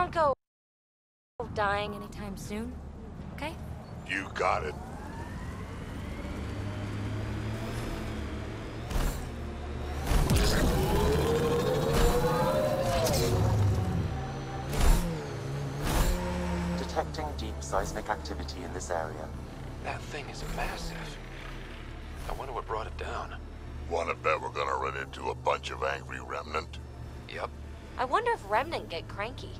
Don't go dying anytime soon, okay? You got it. Detecting deep seismic activity in this area. That thing is massive. I wonder what brought it down. Wanna bet we're gonna run into a bunch of angry remnant? Yep. I wonder if Remnant get cranky.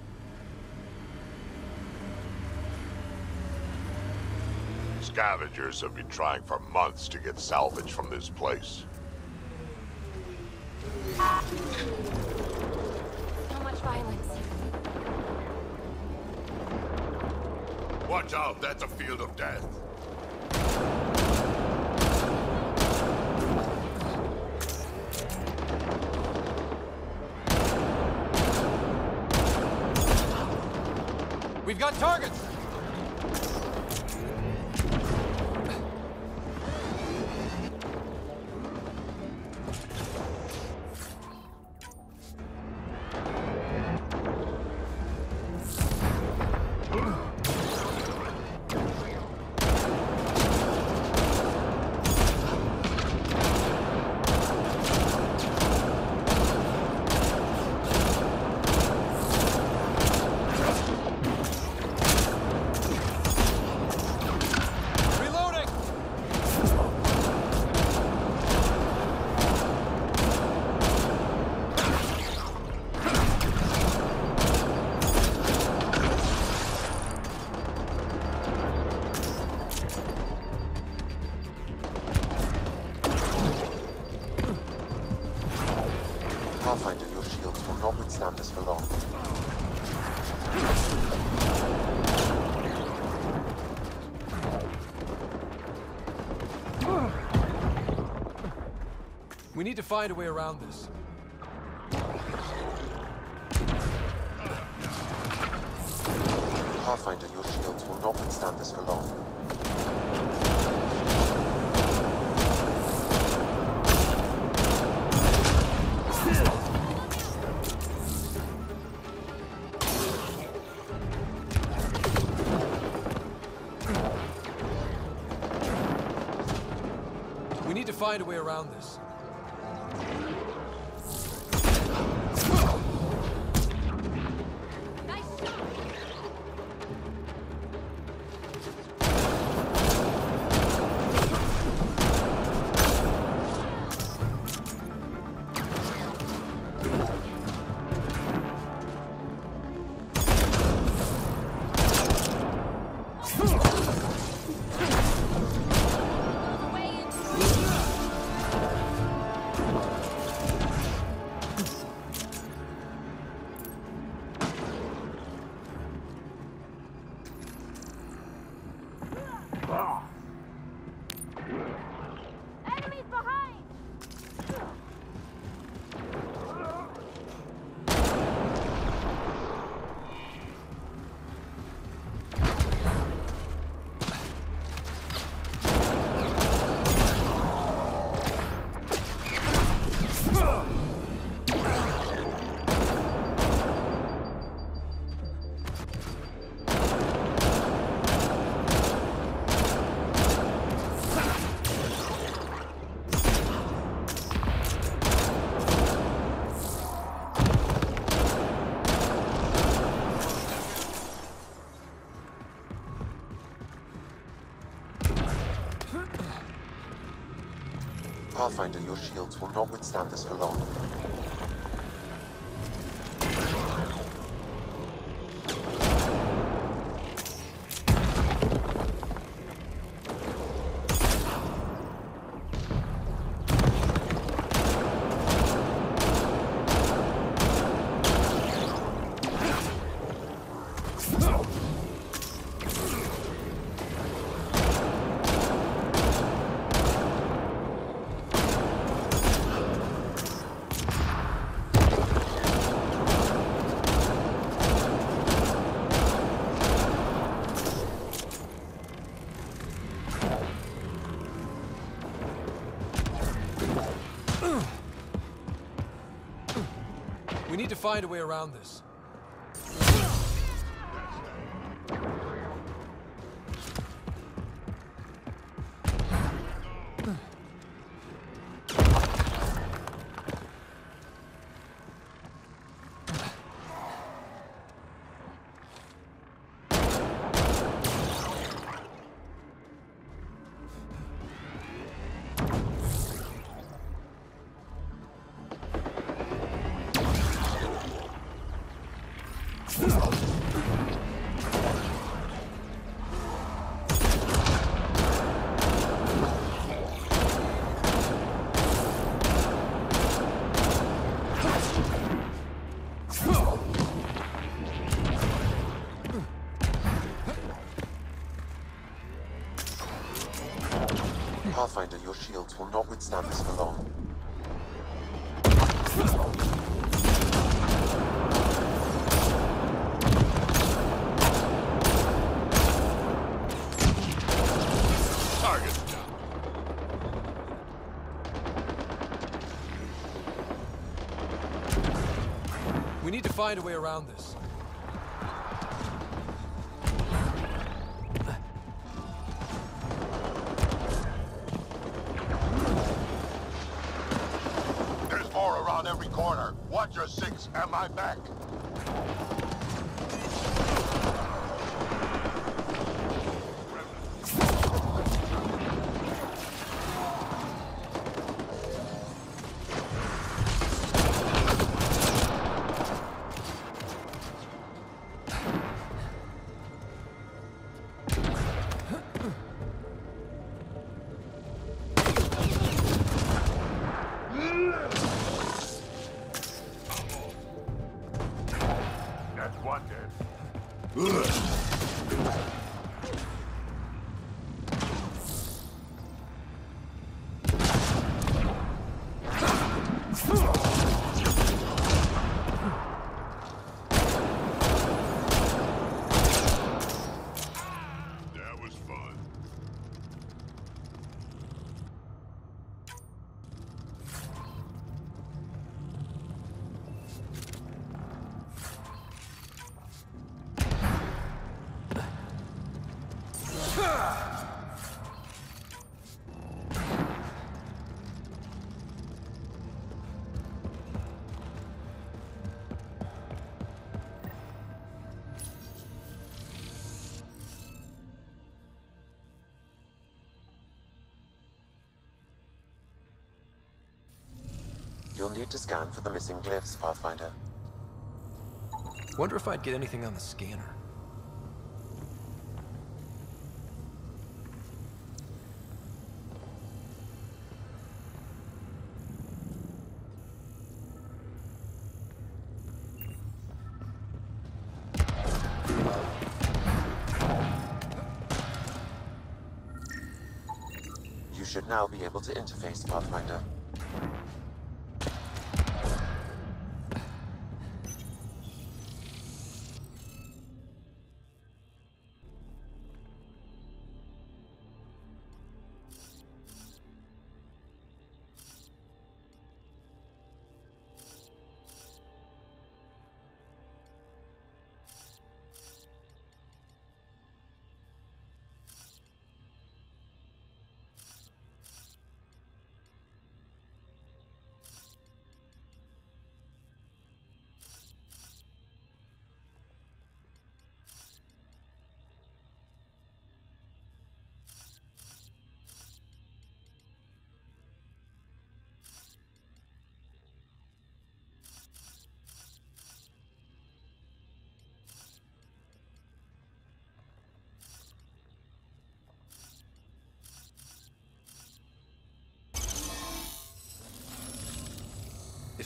Scavengers have been trying for months to get salvage from this place. So much violence. Watch out, that's a field of death. We've got targets! We need to find a way around this. Pathfinder, your shields will not withstand this for long. We need to find a way around this. Pathfinder, your shields will not withstand this for long. To find a way around this. Find a way around this. Need to scan for the missing glyphs, Pathfinder. Wonder if I'd get anything on the scanner. You should now be able to interface, Pathfinder.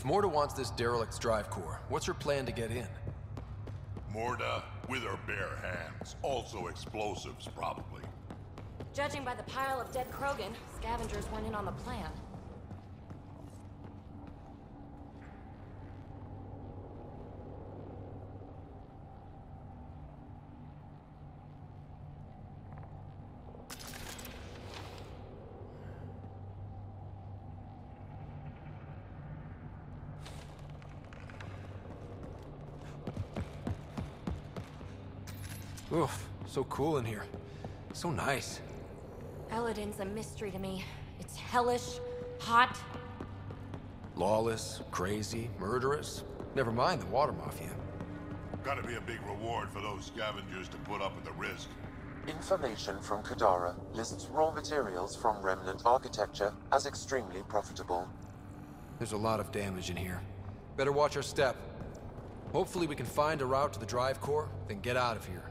If Morda wants this derelict's drive core, what's her plan to get in? Morda with her bare hands. Also explosives, probably. Judging by the pile of dead Krogan, scavengers went in on the plan. So cool in here. So nice. Elaaden's a mystery to me. It's hellish, hot. Lawless, crazy, murderous. Never mind the water mafia. Gotta be a big reward for those scavengers to put up with the risk. Information from Kadara lists raw materials from remnant architecture as extremely profitable. There's a lot of damage in here. Better watch our step. Hopefully we can find a route to the drive core, then get out of here.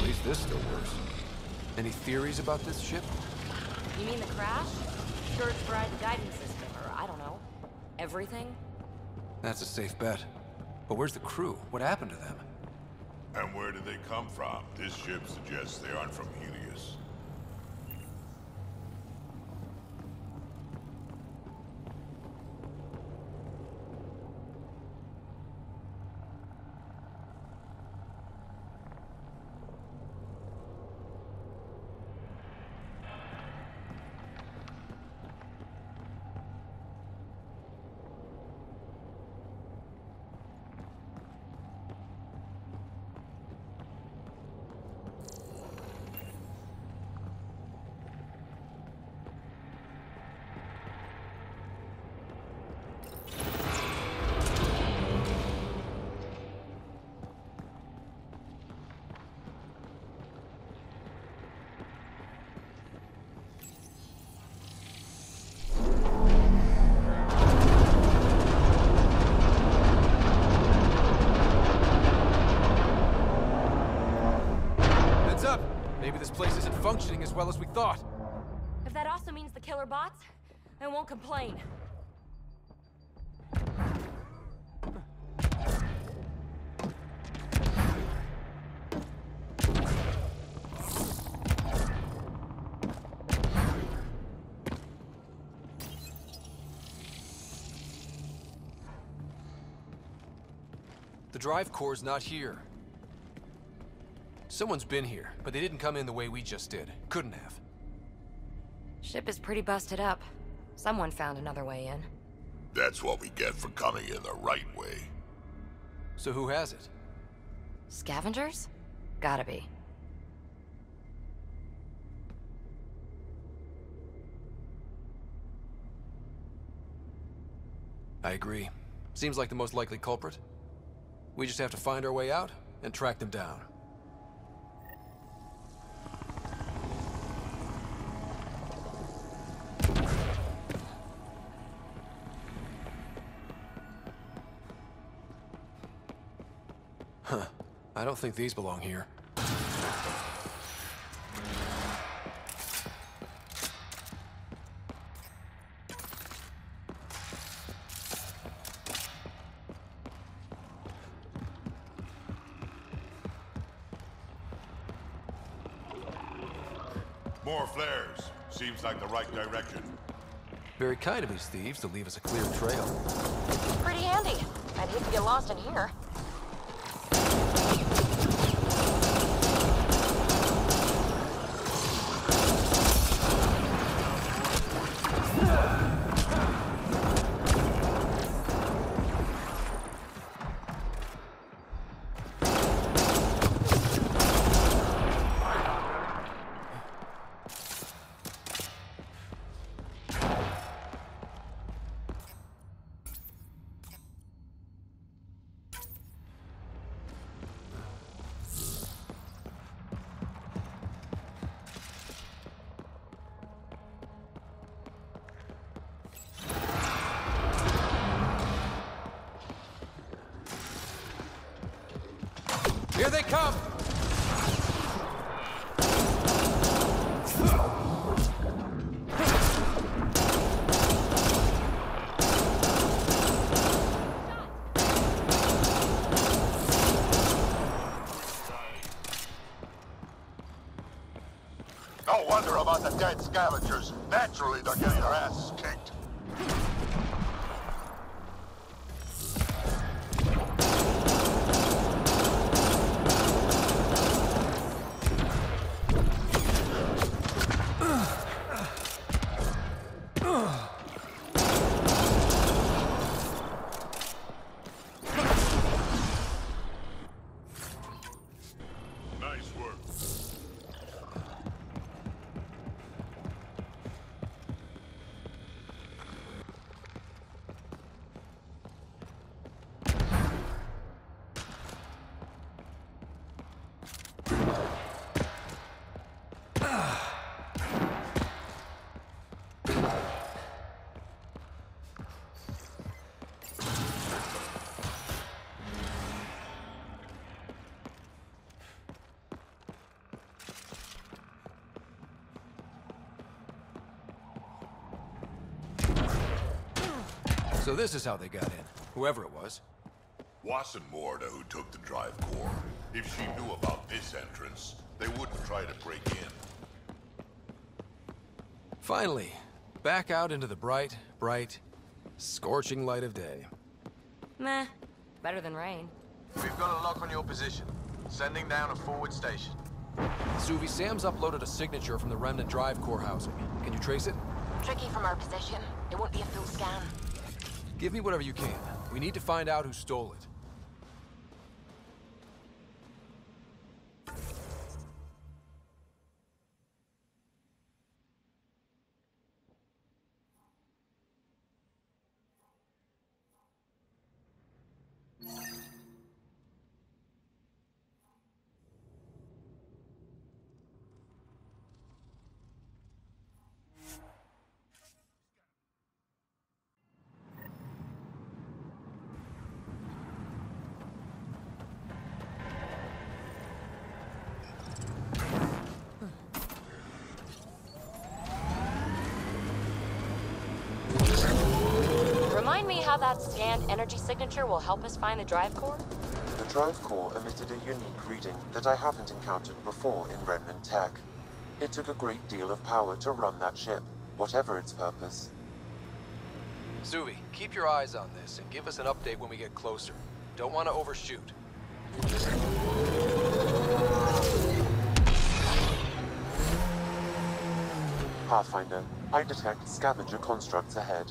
At least this still works. Any theories about this ship? You mean the crash? Sure it's fried the guidance system, or I don't know. Everything? That's a safe bet. But where's the crew? What happened to them? And where did they come from? This ship suggests they aren't from Heleus. Functioning as well as we thought. If that also means the killer bots, I won't complain. The drive core's not here. Someone's been here, but they didn't come in the way we just did. Couldn't have. Ship is pretty busted up. Someone found another way in. That's what we get for coming in the right way. So who has it? Scavengers? Gotta be. I agree. Seems like the most likely culprit. We just have to find our way out and track them down. Think these belong here. More flares. Seems like the right direction. Very kind of these thieves to leave us a clear trail. Pretty handy. I'd hate to get lost in here. They come! No wonder about the dead scavengers. Naturally, they're getting their asses kicked. Nice work. So this is how they got in, whoever it was. Wasn't Morda who took the drive core. If she knew about this entrance, they wouldn't try to break in. Finally, back out into the bright, bright, scorching light of day. Meh. Better than rain. We've got a lock on your position. Sending down a forward station. Suvi, Sam's uploaded a signature from the Remnant Drive core housing. Can you trace it? Tricky from our position. It won't be a full scan. Give me whatever you can. We need to find out who stole it. Energy signature will help us find the drive core? The drive core emitted a unique reading that I haven't encountered before in Remnant tech. It took a great deal of power to run that ship, whatever its purpose. Suvi, keep your eyes on this and give us an update when we get closer. Don't want to overshoot. Pathfinder, I detect scavenger constructs ahead.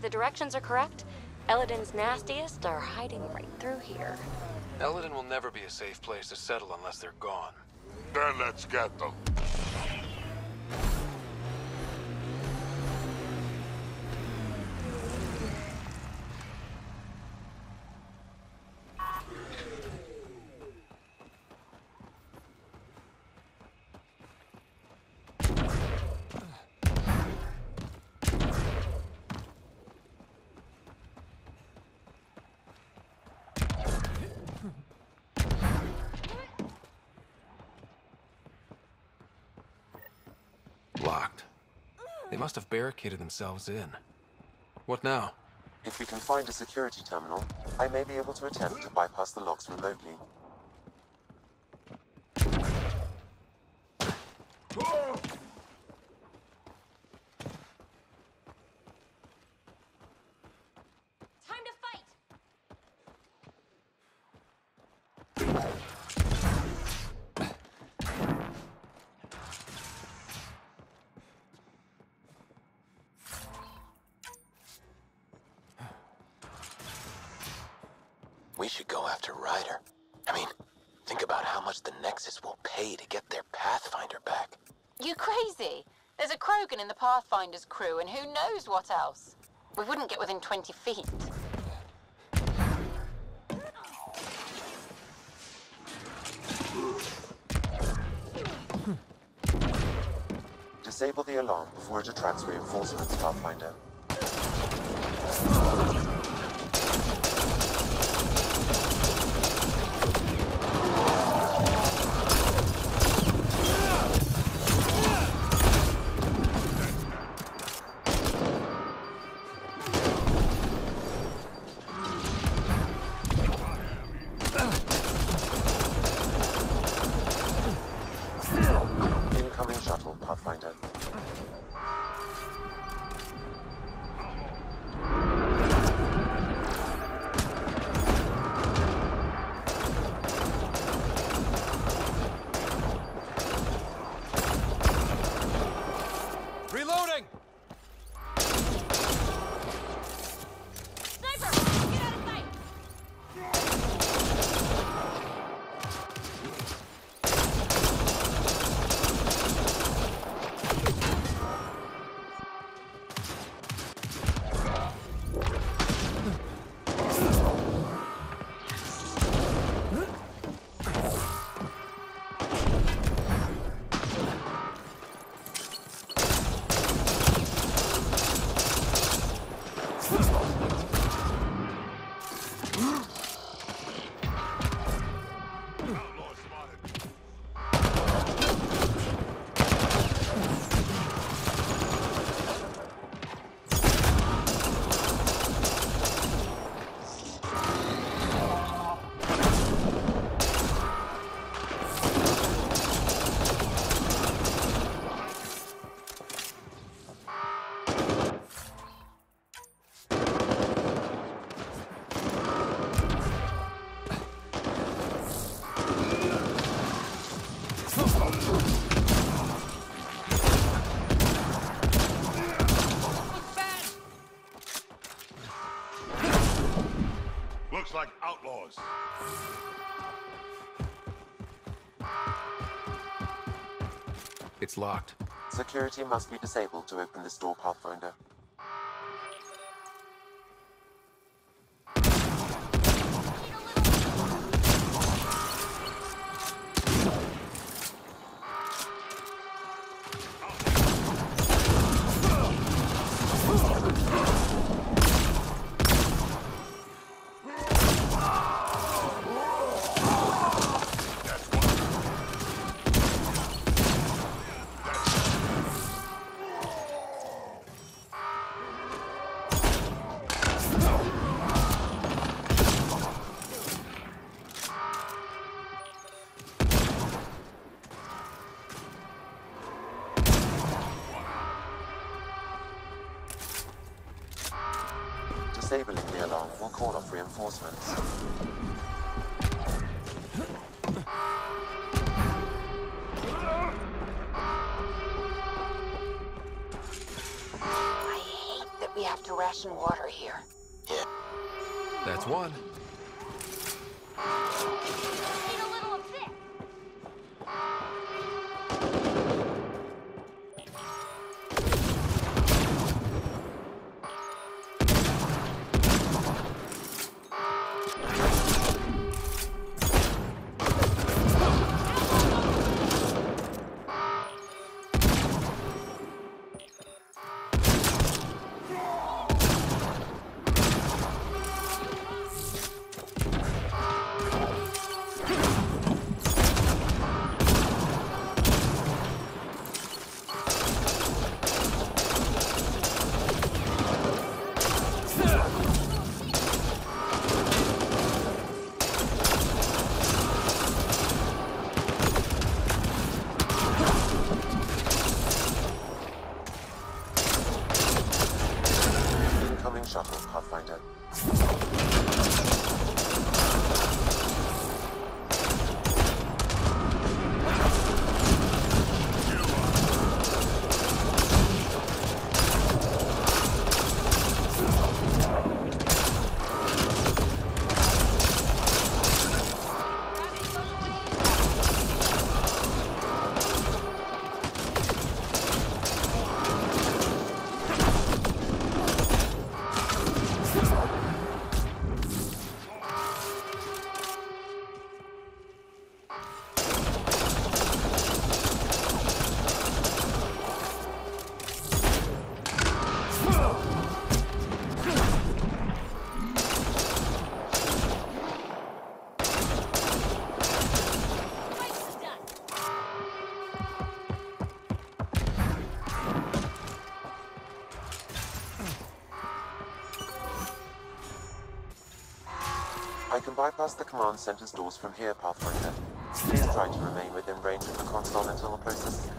If the directions are correct, Elaaden's nastiest are hiding right through here. Elaaden will never be a safe place to settle unless they're gone. Then let's get them. Locked. They must have barricaded themselves in. What now? If we can find a security terminal, I may be able to attempt to bypass the locks remotely. Time to fight! We should go after Ryder. I mean, think about how much the Nexus will pay to get their Pathfinder back. You crazy? There's a Krogan in the Pathfinder's crew, and who knows what else? We wouldn't get within 20 feet. Disable the alarm before it attracts reinforcements, Pathfinder. It's locked. Security must be disabled to open this door. Reinforcements. Bypass the command center's doors from here, Pathfinder. Please try to remain within range of the console until the process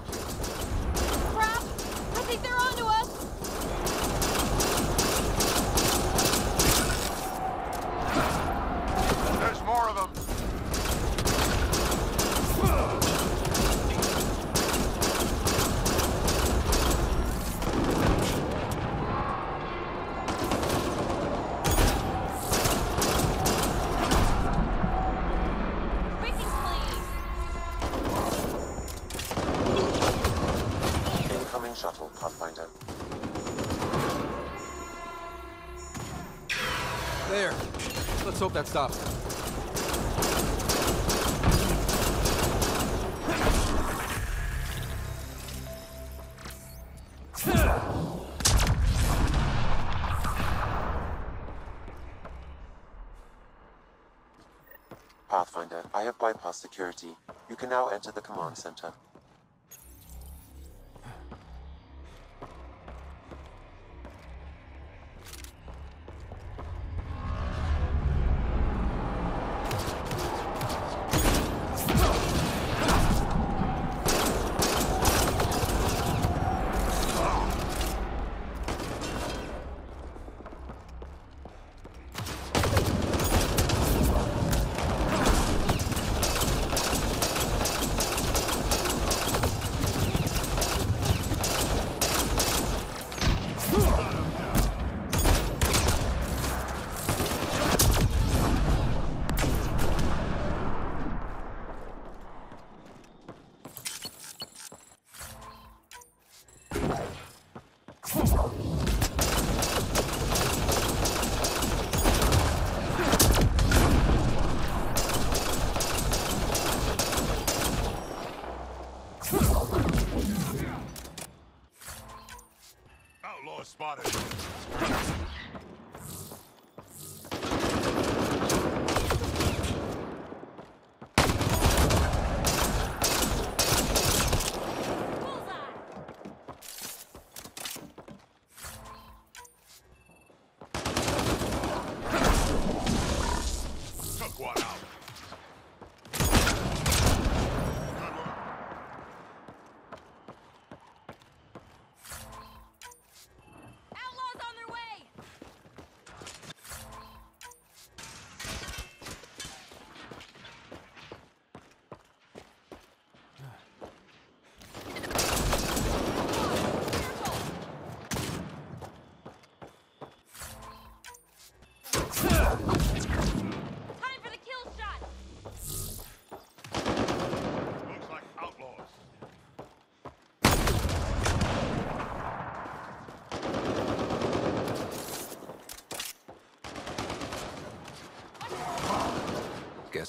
hope that stops. Pathfinder, I have bypassed security. You can now enter the command center.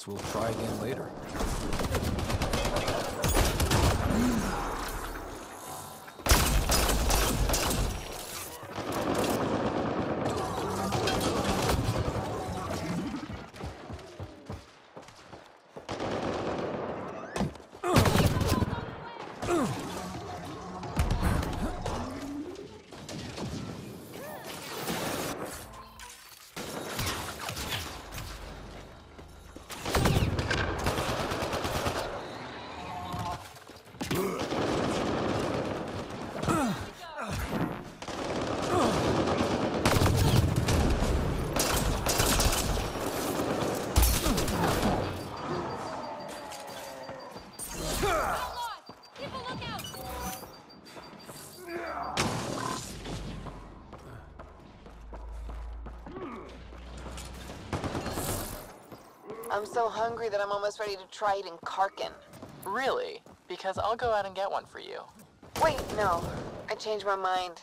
Guess we'll try again later. I'm so hungry that I'm almost ready to try eating Karkin. Really? Because I'll go out and get one for you. Wait, no. I changed my mind.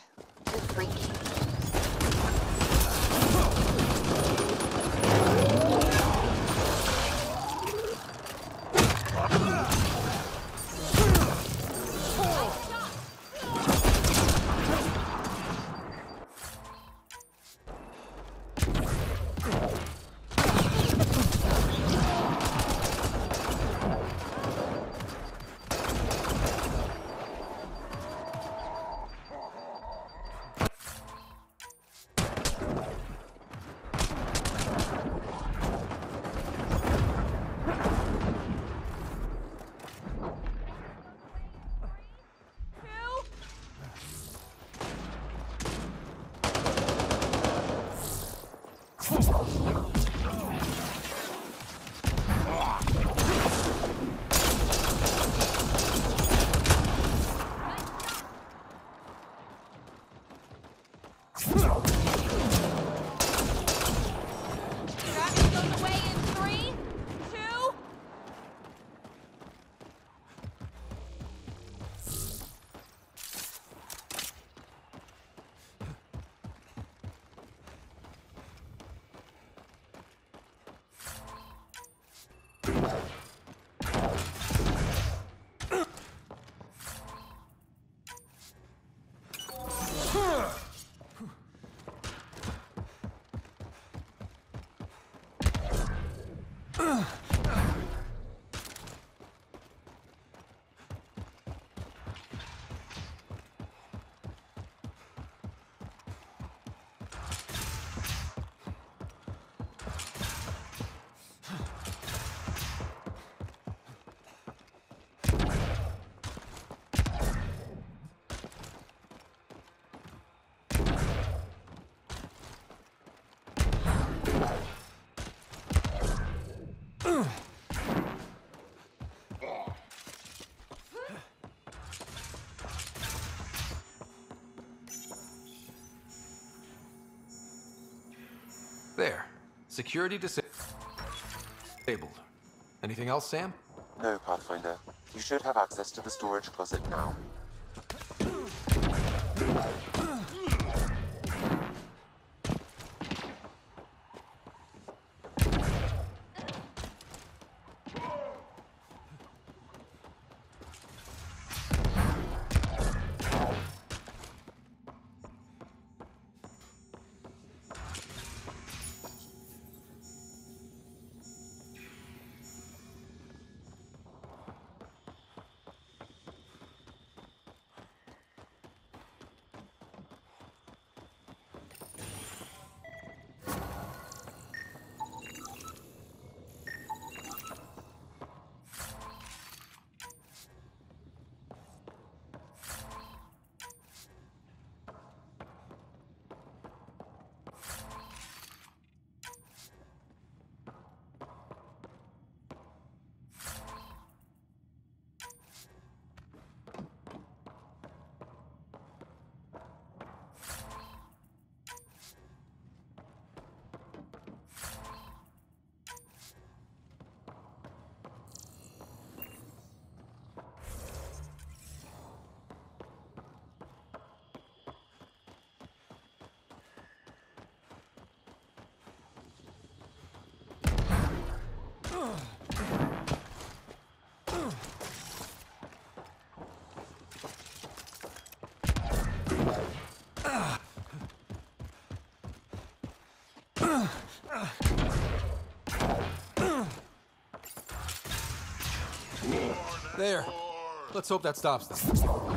Security disabled. Anything else, Sam? No, Pathfinder. You should have access to the storage closet now. There. Let's hope that stops them.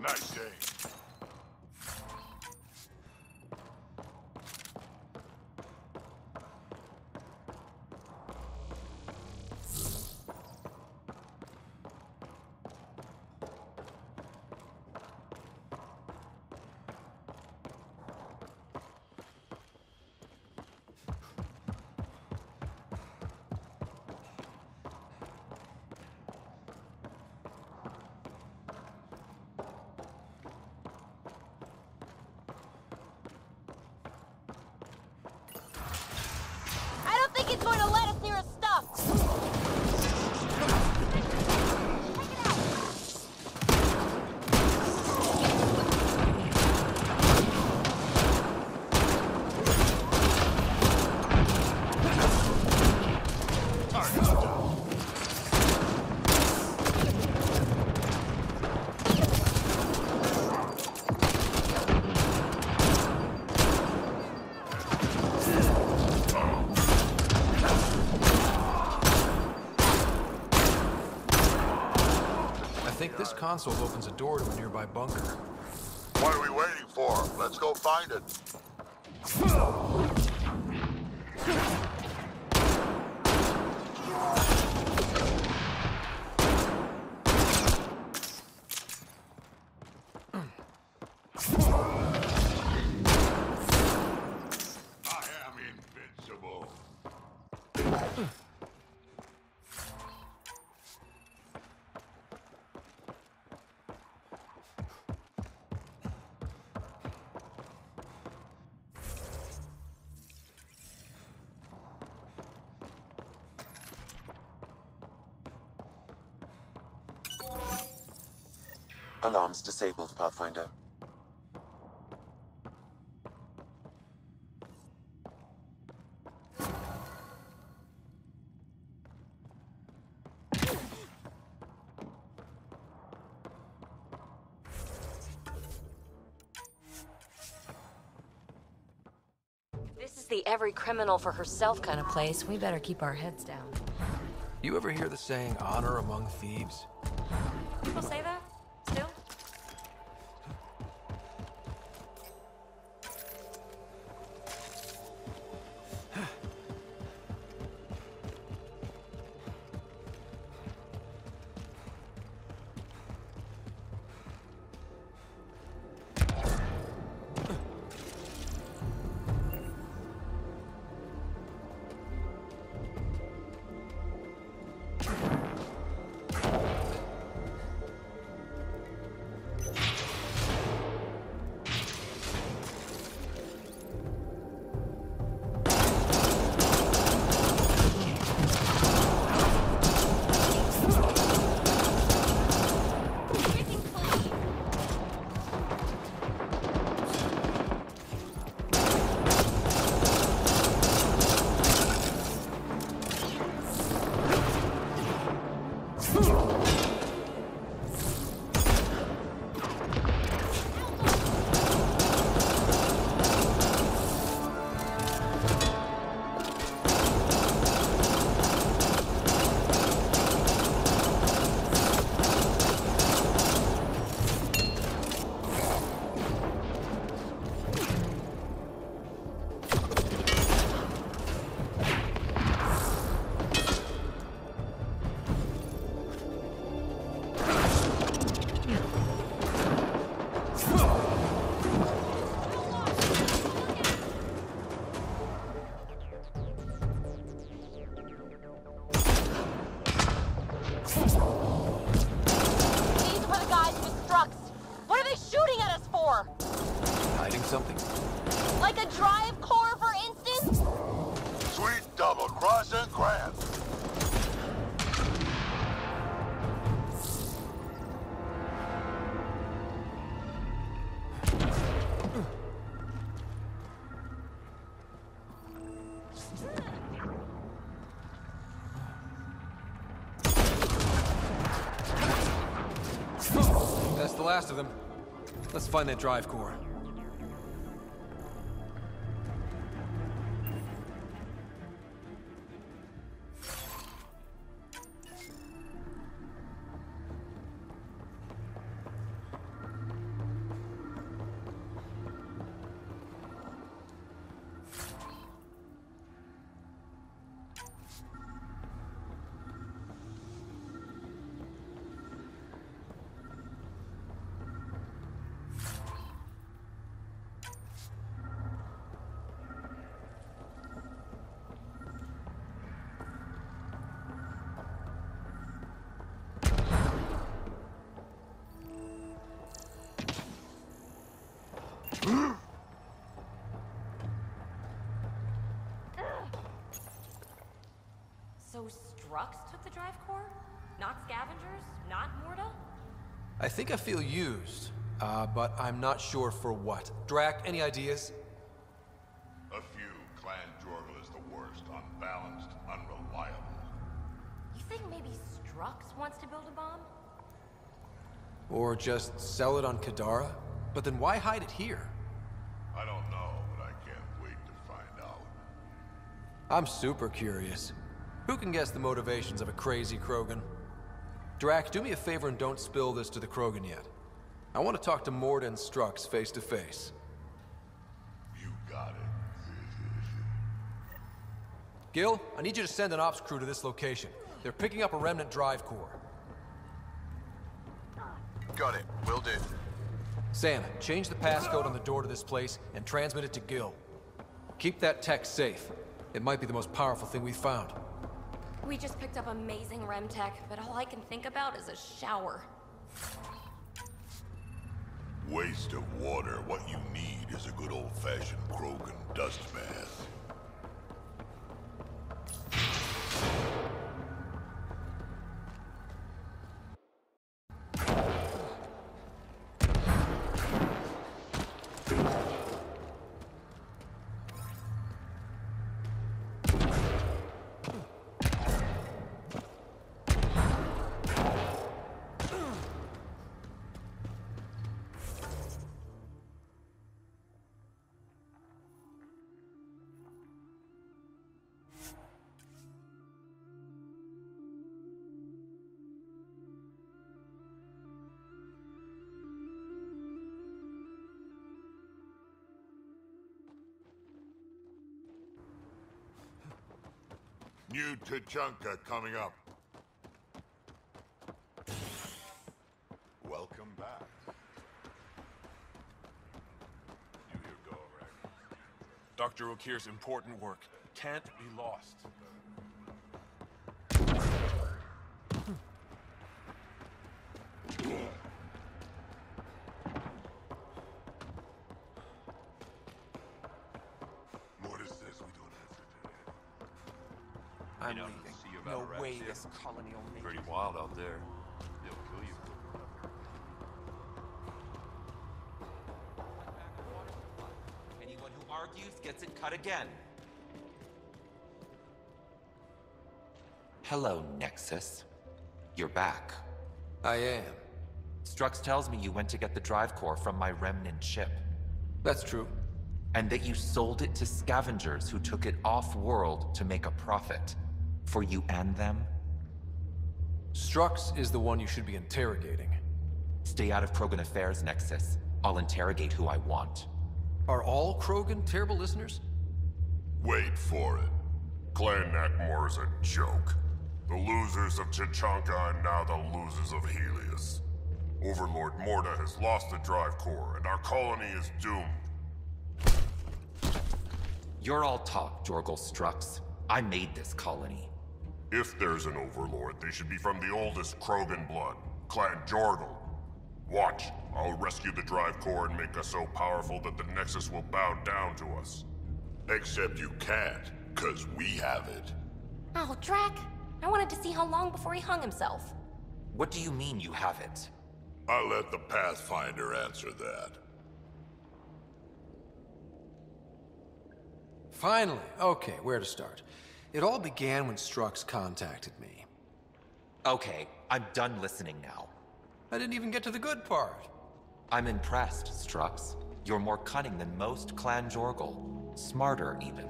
Nice day. I don't think it's going to let us near his stuff. I think this console opens a door to a nearby bunker. What are we waiting for? Let's go find it. I am invincible. Alarms disabled, Pathfinder. This is the every criminal for herself kind of place. We better keep our heads down. You ever hear the saying, honor among thieves? People say that? Double cross and grab. That's the last of them. Let's find that drive core. Drive core? Not scavengers? Not Morda? I think I feel used, uh, but I'm not sure for what. Drack, any ideas? A few. Clan Jorgal is the worst. Unbalanced, unreliable. You think maybe Strux wants to build a bomb? Or just sell it on Kadara? But then why hide it here? I don't know, but I can't wait to find out. I'm super curious. Who can guess the motivations of a crazy Krogan? Drack, do me a favor and don't spill this to the Krogan yet. I want to talk to Morda and Strux face to face. You got it. Gil, I need you to send an ops crew to this location. They're picking up a remnant drive core. Got it. Will do. Sam, change the passcode on the door to this place and transmit it to Gil. Keep that tech safe. It might be the most powerful thing we've found. We just picked up amazing rem tech, but all I can think about is a shower. Waste of water. What you need is a good old-fashioned Krogan dust bath. New Tuchanka coming up. Welcome back. Dr. Okir's important work can't be lost. What is this? We don't have to I'm leaving. No way this colony will make Pretty wild out there. They'll kill you. Anyone who argues gets it cut again. Hello, Nexus. You're back. I am. Strux tells me you went to get the drive core from my remnant ship. That's true. And that you sold it to scavengers who took it off-world to make a profit. For you and them? Strux is the one you should be interrogating. Stay out of Krogan affairs, Nexus. I'll interrogate who I want. Are all Krogan terrible listeners? Wait for it. Clan Nakmor is a joke. The losers of Tuchanka and now the losers of Heleus. Overlord Morda has lost the drive core, and our colony is doomed. You're all talk, Jorgal Strux. I made this colony. If there's an overlord, they should be from the oldest Krogan blood, Clan Jorgal. Watch. I'll rescue the Drive Core and make us so powerful that the Nexus will bow down to us. Except you can't, cause we have it. Oh, Drack. I wanted to see how long before he hung himself. What do you mean you have it? I'll let the Pathfinder answer that. Finally. Okay, where to start? It all began when Strux contacted me. Okay, I'm done listening now. I didn't even get to the good part. I'm impressed, Strux. You're more cunning than most Clan Jorgal. Smarter, even.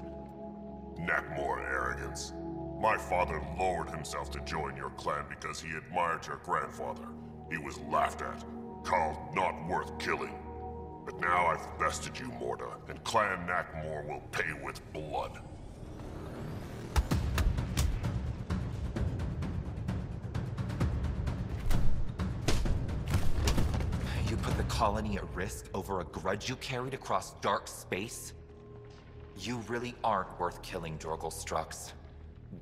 Nakmor arrogance. My father lowered himself to join your clan because he admired your grandfather. He was laughed at, called not worth killing. But now I've bested you, Morda, and Clan Nakmor will pay with blood. Put the colony at risk over a grudge you carried across dark space? You really aren't worth killing, Jorgal Strux.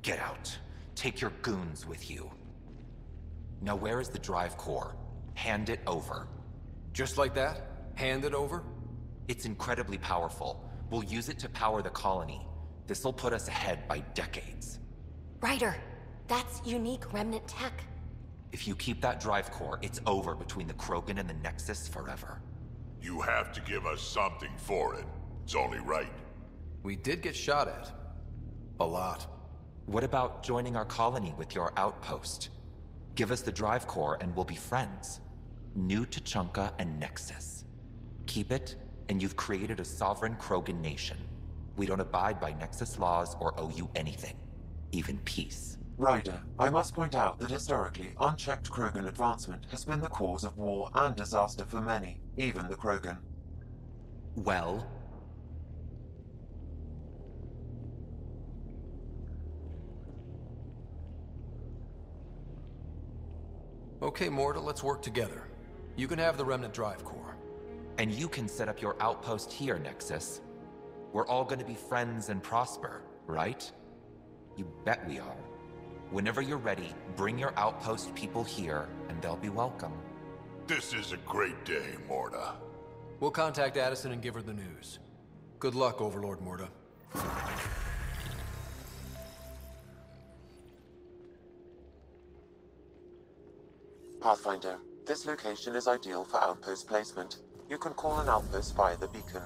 Get out. Take your goons with you. Now where is the drive core? Hand it over. Just like that? Hand it over? It's incredibly powerful. We'll use it to power the colony. This'll put us ahead by decades. Ryder, that's unique remnant tech. If you keep that drive core, it's over between the Krogan and the Nexus forever. You have to give us something for it. It's only right. We did get shot at. A lot. What about joining our colony with your outpost? Give us the drive core and we'll be friends. New Tuchanka and Nexus. Keep it, and you've created a sovereign Krogan nation. We don't abide by Nexus laws or owe you anything. Even peace. Ryder, I must point out that historically, unchecked Krogan advancement has been the cause of war and disaster for many, even the Krogan. Well, Okay, Morda, let's work together. You can have the Remnant Drive Core. And you can set up your outpost here, Nexus. We're all gonna be friends and prosper, right? You bet we are. Whenever you're ready, bring your outpost people here, and they'll be welcome. This is a great day, Morda. We'll contact Addison and give her the news. Good luck, Overlord Morda. Pathfinder, this location is ideal for outpost placement. You can call an outpost via the beacon.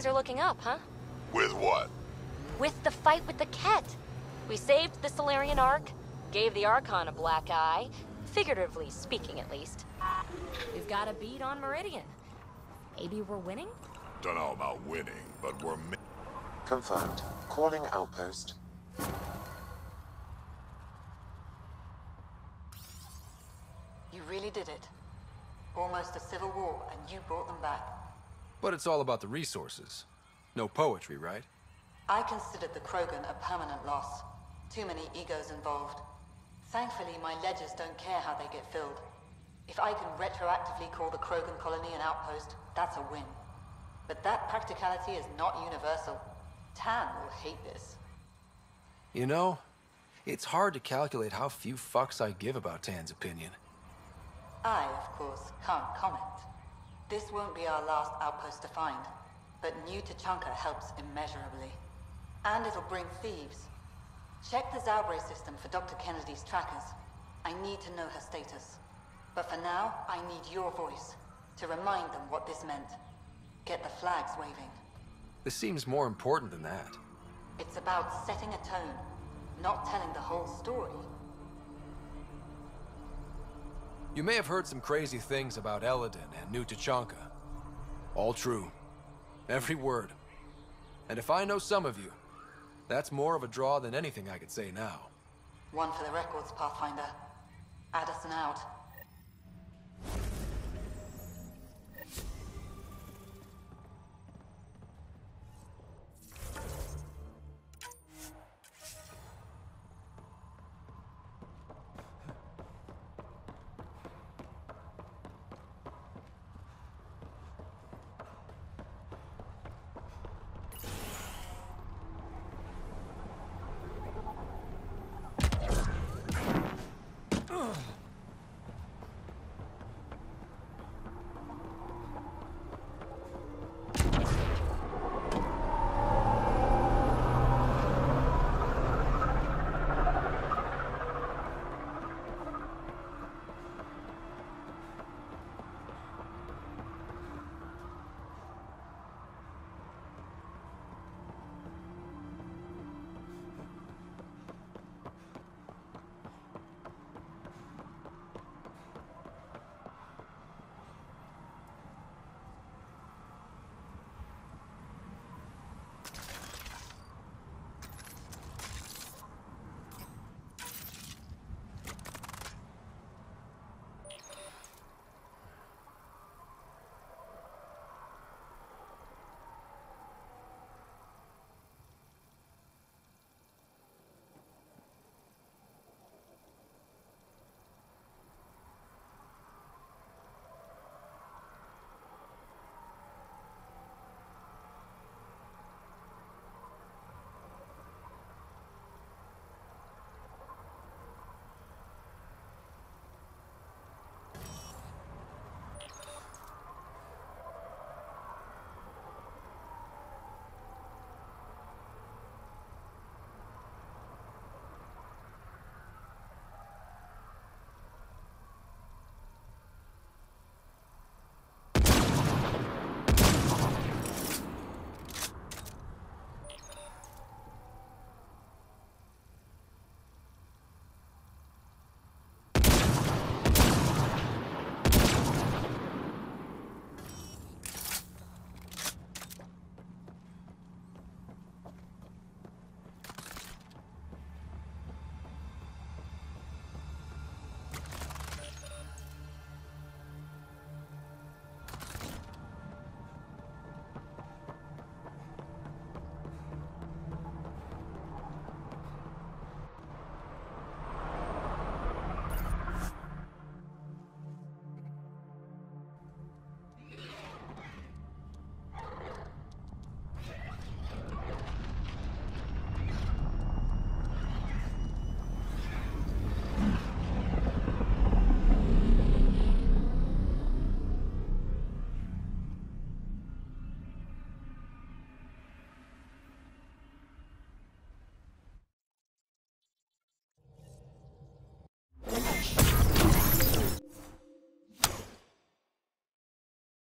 Things are looking up, huh? With what? With the fight with the Kett. We saved the Salarian Ark, gave the Archon a black eye, figuratively speaking at least. We've got a beat on Meridian. Maybe we're winning? Don't know about winning, but we're mi- Confirmed. Calling outpost. You really did it. Almost a civil war, and you brought them back. But it's all about the resources. No poetry, right? I considered the Krogan a permanent loss. Too many egos involved. Thankfully, my ledgers don't care how they get filled. If I can retroactively call the Krogan colony an outpost, that's a win. But that practicality is not universal. Tann will hate this. You know, it's hard to calculate how few fucks I give about Tann's opinion. I, of course, can't comment. This won't be our last outpost to find, but New Tuchanka helps immeasurably. And it'll bring thieves. Check the Zaubre system for Dr. Kennedy's trackers. I need to know her status. But for now, I need your voice to remind them what this meant. Get the flags waving. This seems more important than that. It's about setting a tone, not telling the whole story. You may have heard some crazy things about Elaaden and New Tuchanka. All true. Every word. And if I know some of you, that's more of a draw than anything I could say now. One for the records, Pathfinder. Addison out.